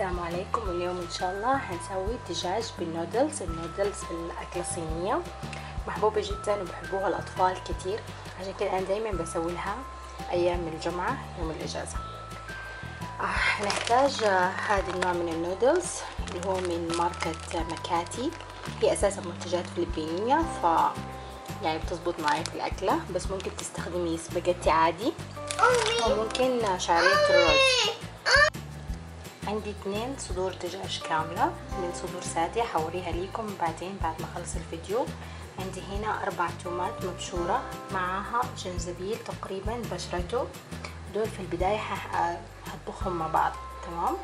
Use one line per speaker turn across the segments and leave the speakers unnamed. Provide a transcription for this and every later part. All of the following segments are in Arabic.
السلام عليكم. اليوم إن شاء الله هنسوي دجاج بالنودلز. النودلز الأكلة الصينية محبوبة جدا وبحبوها الأطفال كتير. عشان كده أنا دايما بسوي لها أيام الجمعة يوم الإجازة. آه، هنحتاج آه، هذا النوع من النودلز اللي هو من ماركة مكاتي. هي أساسا منتجات فلبينية ف يعني بتزبط معي في الأكلة. بس ممكن تستخدمي سباجيتي عادي. وممكن شعرية الرز عندي اثنين صدور دجاج كاملة من صدور سادة حوريها ليكم بعدين بعد ما أخلص الفيديو. عندي هنا أربع تومات مبشورة معاها جنزبيل تقريبا بشرته. دول في البداية هطبخهم مع بعض تمام؟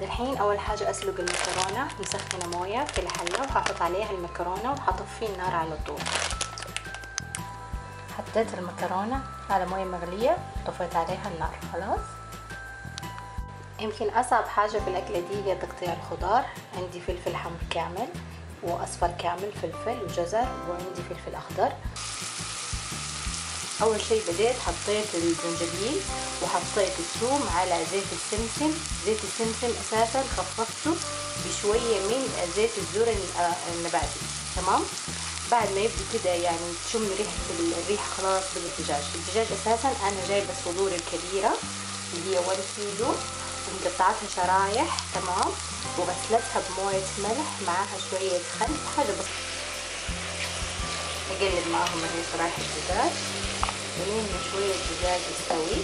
الحين أول حاجة أسلق المكرونة مسخنة موية في الحلة وهحط عليها المكرونة وهطفي النار على طول. حطيت المكرونة على موية مغلية طفيت عليها النار خلاص؟ يمكن أصعب حاجة في الأكلة دي هي تقطيع الخضار. عندي فلفل حمر كامل وأصفر كامل فلفل وجزر وعندي فلفل أخضر. أول شي بديت حطيت الزنجبيل وحطيت الثوم على زيت السمسم. زيت السمسم أساسا خففته بشوية من زيت الذرة النباتي تمام؟ بعد ما يبدو كده يعني تشم ريحة الريحة خلاص بالدجاج. الدجاج أساسا أنا جايبة الصدور الكبيرة اللي هي 1 كيلو ومقطعتها شرايح تمام؟ وغسلتها بموية ملح معاها شوية خل. حاجة بس أقلب معاهم هي شرايح الدجاج. ولين شوية الدجاج يستوي.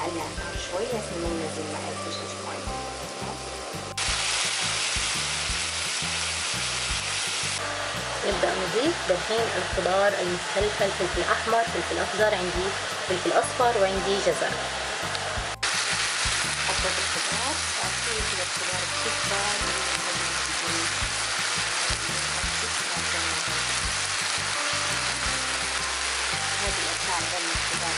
على النار شوية ما ينزل معي الدجاج موية نبدأ نضيف دحين الخضار المفلفل فلفل أحمر فلفل أخضر عندي فلفل أصفر وعندي جزر. حطيت الخضار أعطيه كده الخضار بسكر هذه الأشياء عندنا الخضار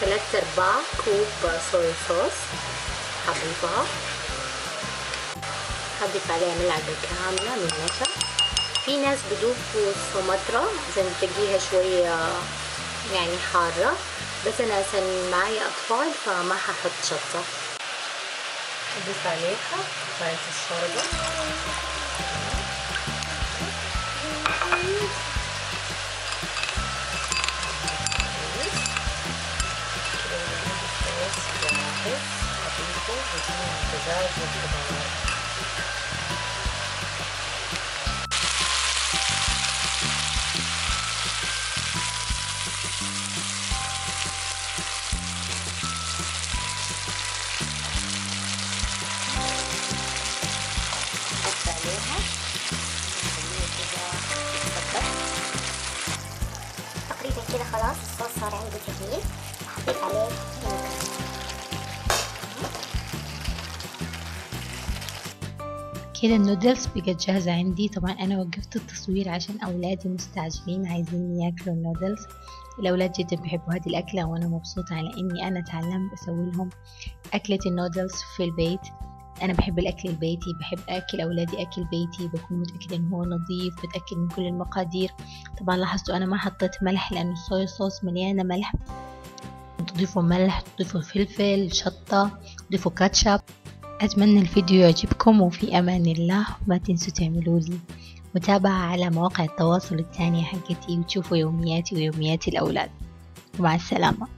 ثلاث أرباع كوب صويا صوص حضيفها هضيف عليها ملعقة كاملة من نشا في ناس بضيفوا سومترا عشان تلاقيها شوية يعني حارة بس أنا عشان معايا أطفال فما هحط شطة. أضيف عليها كفاية الشوربة. الدجاج والخضار
خلاص صار عندي ثقيل هضيف عليه
كده النودلز بقت جاهزة عندي. طبعا أنا وقفت التصوير عشان أولادي مستعجلين عايزين ياكلوا النودلز. الأولاد جدا بيحبوا هذه الأكلة وأنا مبسوطة على إني أنا تعلمت أسوي لهم أكلة النودلز في البيت. أنا بحب الأكل البيتي بحب أكل أولادي أكل بيتي بكون متأكدة إن هو نظيف متأكد من كل المقادير. طبعا لاحظتوا أنا ما حطيت ملح لأن الصويا صوص مليانة ملح. تضيفوا ملح تضيفوا فلفل شطة تضيفوا كاتشب. أتمنى الفيديو يعجبكم وفي أمان الله ما تنسوا تعملوا لي متابعة على مواقع التواصل الثانية حقتي وتشوفوا يومياتي ويوميات الأولاد. ومع السلامة.